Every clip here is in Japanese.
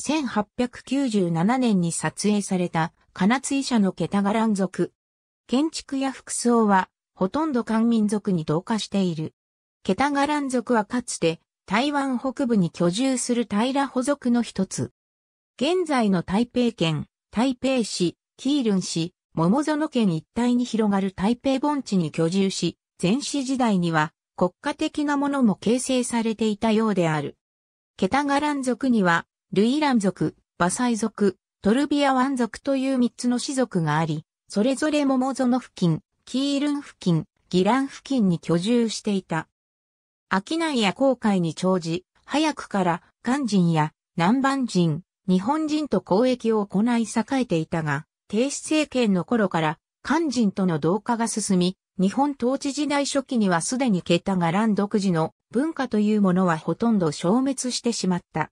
1897年に撮影された金津医者のケタガラン族。建築や服装はほとんど漢民族に同化している。ケタガラン族はかつて台湾北部に居住する平保族の一つ。現在の台北県、台北市、キールン市、桃園県一帯に広がる台北盆地に居住し、前史時代には国家的なものも形成されていたようである。ケタガラン族には、ルイラン族、バサイ族、トルビアワン族という三つの氏族があり、それぞれ桃園付近、キールン付近、ギラン付近に居住していた。商いや航海に長じ、早くから漢人や南蛮人、日本人と交易を行い栄えていたが、帝史政権の頃から漢人との同化が進み、日本統治時代初期にはすでにケタガラン独自の文化というものはほとんど消滅してしまった。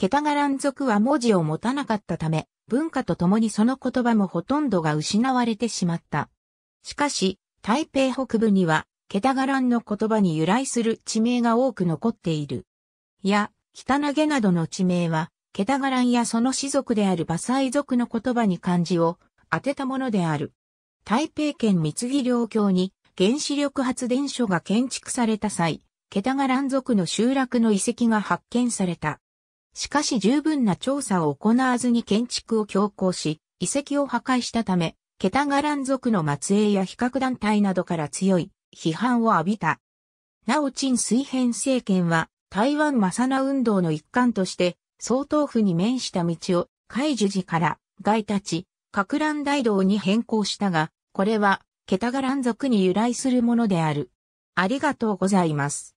ケタガラン族は文字を持たなかったため、文化とともにその言葉もほとんどが失われてしまった。しかし、台北北部にはケタガランの言葉に由来する地名が多く残っている。や、北投げなどの地名は、ケタガランやその氏族である馬サ族の言葉に漢字を当てたものである。台北県三木領郷に原子力発電所が建築された際、ケタガラン族の集落の遺跡が発見された。しかし十分な調査を行わずに建築を強行し、遺跡を破壊したため、ケタガラン族の末裔や比較団体などから強い批判を浴びた。なお陳水変政権は台湾マサナ運動の一環として総統府に面した道を海樹寺から外立ち、格蘭大道に変更したが、これはケタガラン族に由来するものである。ありがとうございます。